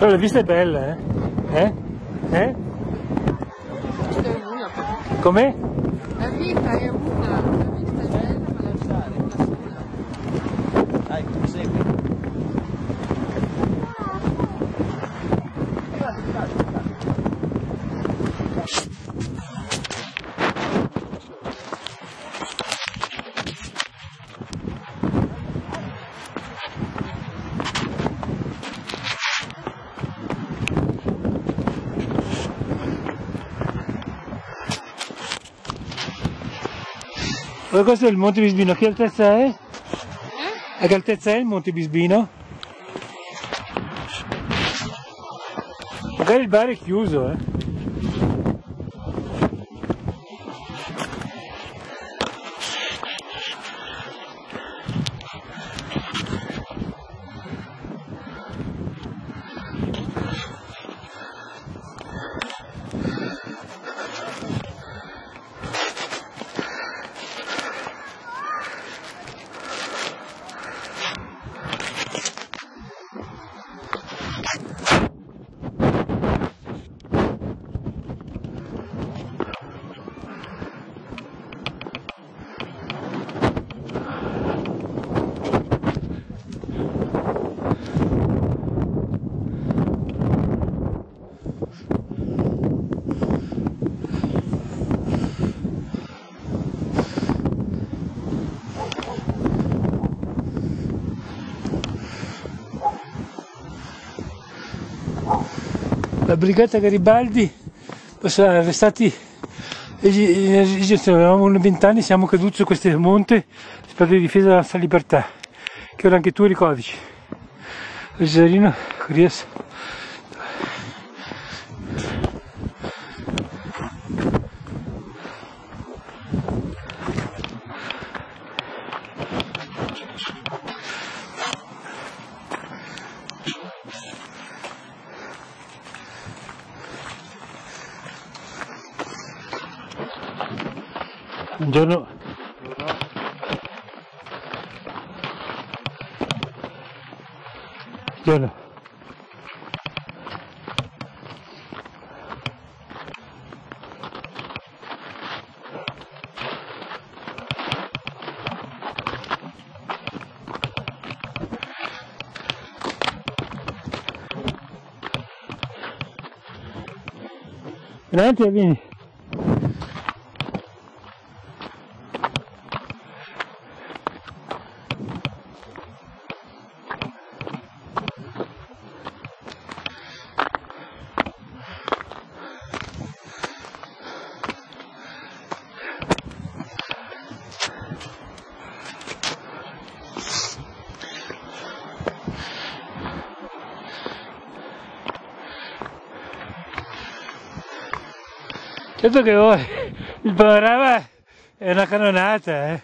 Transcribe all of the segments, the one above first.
Però la vista è bella, eh? Eh? Eh? Com'è? La vita è una, la vista è bella ma lasciare, una sola. Dai, segui. Ma questo è il Monte Bisbino, che altezza è? Eh? A che altezza è il Monte Bisbino? Magari il bar è chiuso, eh? Brigata Garibaldi, sono arrestati, avevamo 20 anni, siamo caduti su questo monte per la difesa della nostra libertà, che ora anche tu i codici. Cesarino, Ries. Buongiorno. Buongiorno. Veramente vieni. Certo che oh, il panorama è una canonata, eh.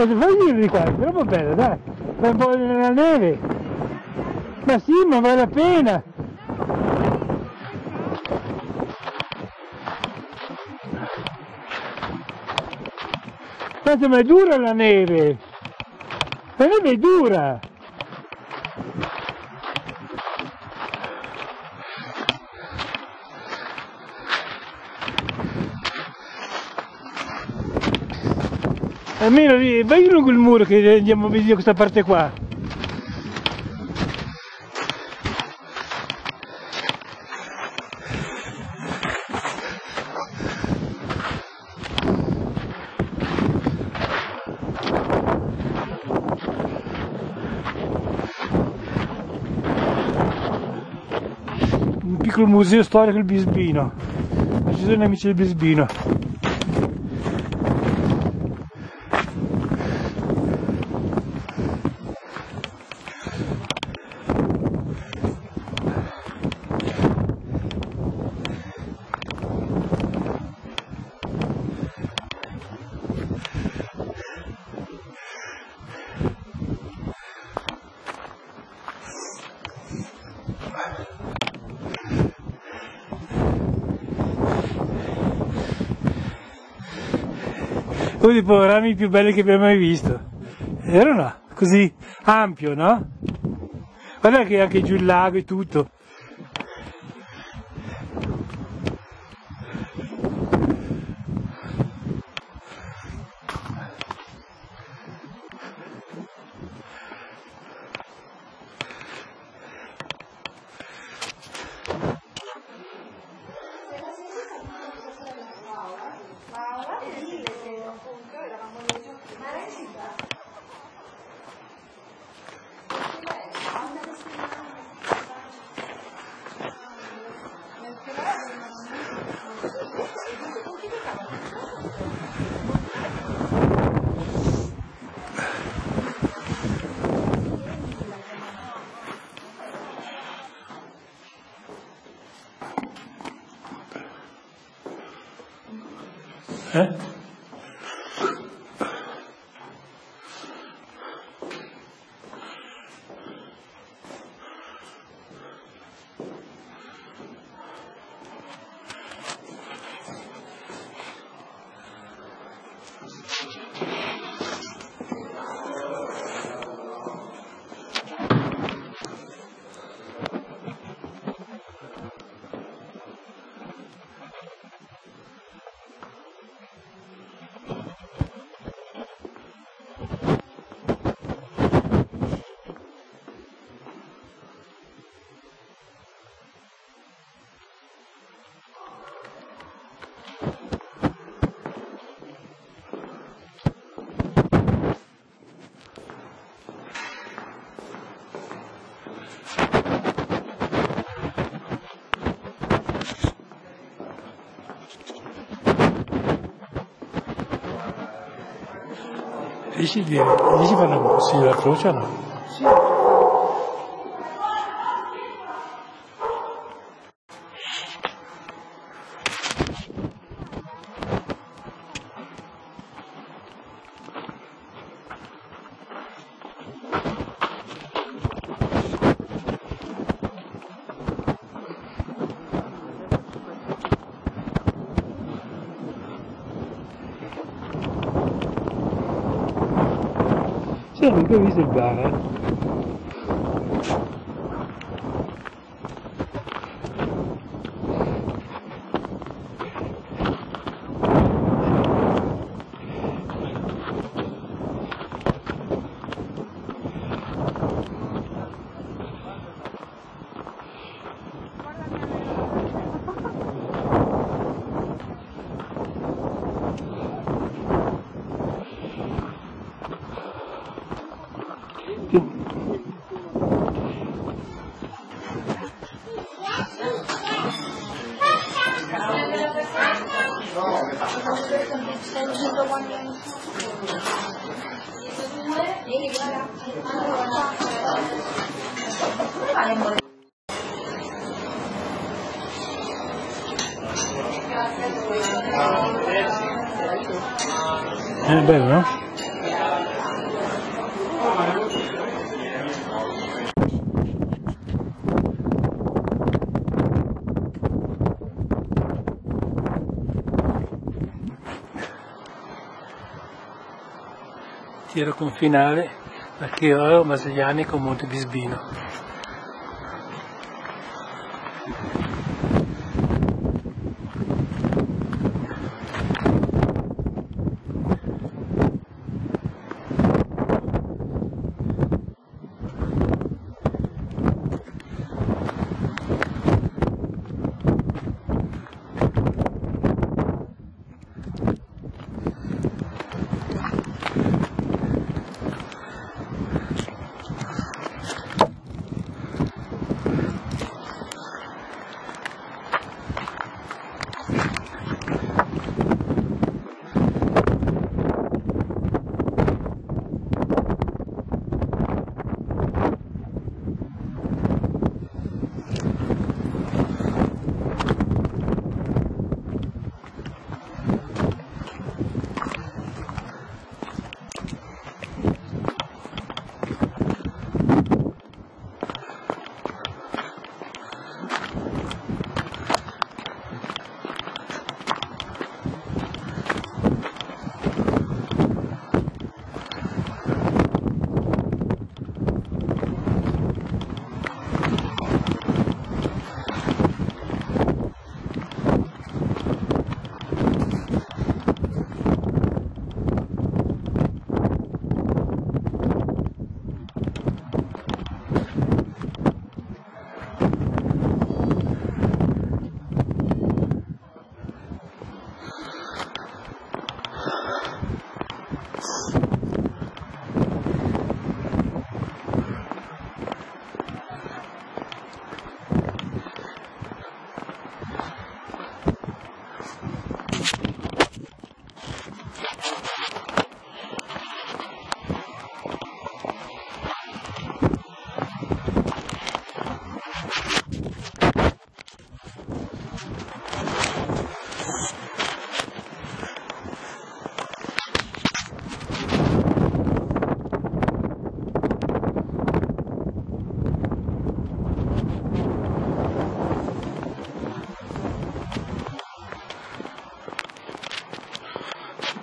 Cosa fai venire di qua? È troppo bello, dai! Vai un po' nella neve! Ma sì, ma vale la pena! Tanto ma è dura la neve! La neve è dura! Almeno lì, vai lungo il muro che andiamo a vedere questa parte qua. Un piccolo museo storico del Bisbino. Ci sono amici del Bisbino. Uno dei panorami più belli che abbiamo mai visto. Era no? Così ampio, no? Guarda che anche giù il lago e tutto. 哎？ 20개, 20원은 수요일 들어오잖아. Comunque ho visto il bar, eh. È bello, no? Tiro confinale Archeologo Masigliani con Monte Bisbino.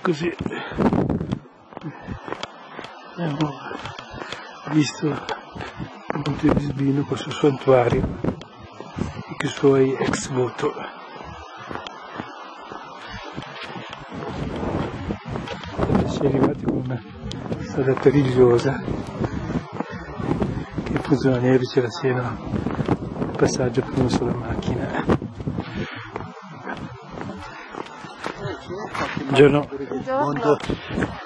Così abbiamo visto il Monte Bisbino suo santuario e i suoi ex voto. Si è arrivati con una strada perigliosa che funziona neve c'era il passaggio per una sola macchina. Buongiorno. Buongiorno.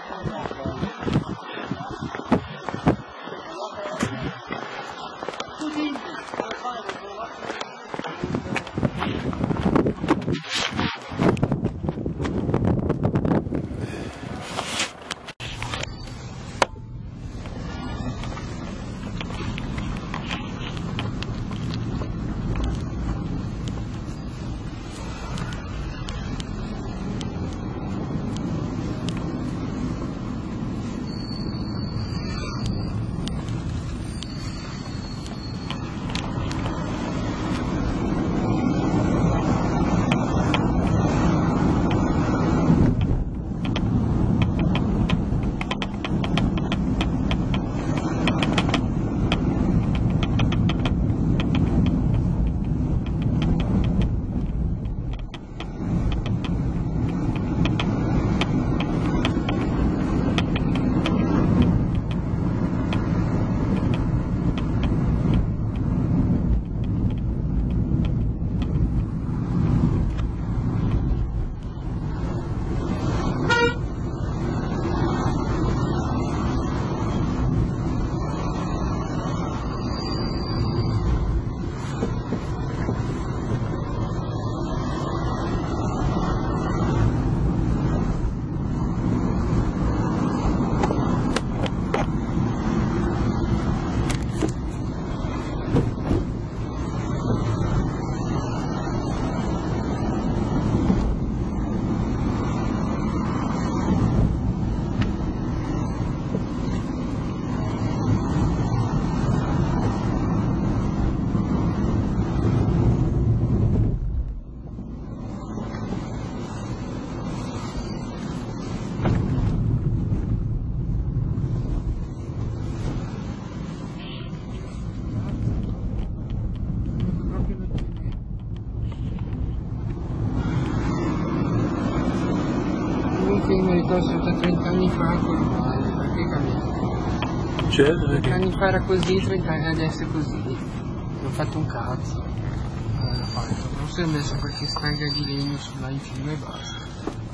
Fa ancora uguale, praticamente. Cioè, 30 anni fa era così, 30 anni adesso è così. Non ho fatto un cazzo. Eh, fatto. Non si è messo qualche stanga di legno sulla in cima e basta.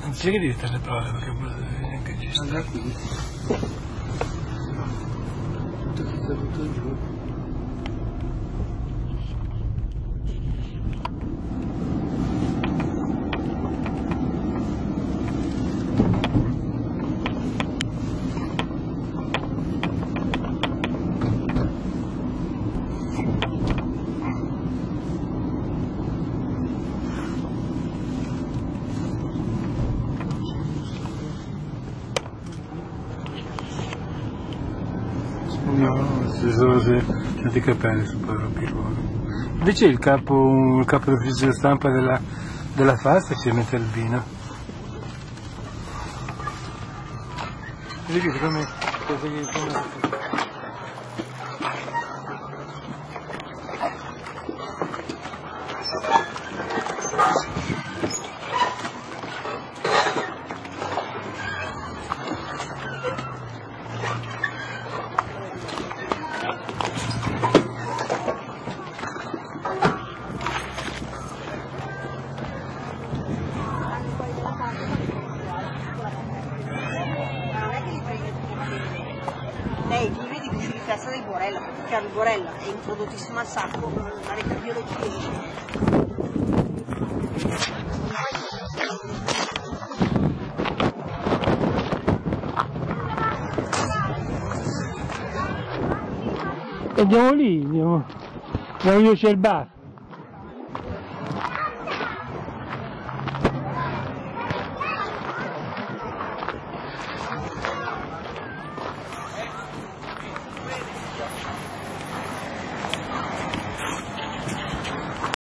non si che stare le parole perché neanche ci sta. Guarda qui. Tutto che è caduto giù. No, si sono se tanti capelli sul povero Pirone. Invece il capo, il capo dell'ufficio stampa della, della fasta si mette il vino. Vedi come come- Ma non è che li prende tutti bene. Lei mi vedi che si riflessa del gorella, perché il gorella è sacco, la rete biologia Andiamo lì, andiamo. Andiamo c'è il bar.